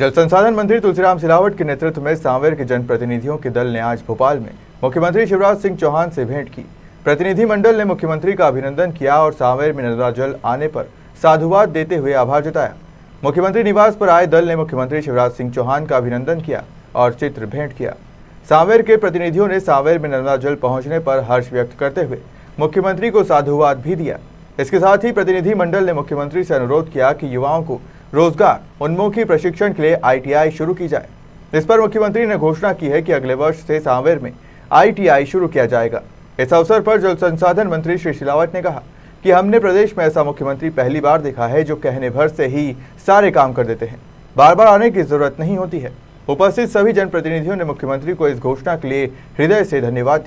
जल संसाधन मंत्री तुलसीराम सिलावट के नेतृत्व में सांवेर के जनप्रतिनिधियों के दल ने आज भोपाल में मुख्यमंत्री शिवराज सिंह चौहान से भेंट की। प्रतिनिधि मंडल ने मुख्यमंत्री का अभिनंदन किया और सांवेर में नर्मदा जल आने पर साधुवाद देते हुए आभार जताया। मुख्यमंत्री निवास पर आए दल ने मुख्यमंत्री शिवराज सिंह चौहान का अभिनंदन किया और चित्र भेंट किया। सांवेर के प्रतिनिधियों ने सांवेर में नर्मदा जल पहुँचने पर हर्ष व्यक्त करते हुए मुख्यमंत्री को साधुवाद भी दिया। इसके साथ ही प्रतिनिधि मंडल ने मुख्यमंत्री से अनुरोध किया कि युवाओं को रोज़गार, उन्मुखी प्रशिक्षण के लिए आईटीआई शुरू की जाए। इस पर मुख्यमंत्री ने घोषणा की है कि अगले वर्ष से सांवेर में आईटीआई शुरू किया जाएगा। इस अवसर पर जल संसाधन मंत्री श्री शिलावट ने कहा कि हमने प्रदेश में ऐसा मुख्यमंत्री पहली बार देखा है जो कहने भर से ही सारे काम कर देते हैं। बार बार आने की ज़रूरत नहीं होती है। उपस्थित सभी जनप्रतिनिधियों ने मुख्यमंत्री को इस घोषणा के लिए हृदय से धन्यवाद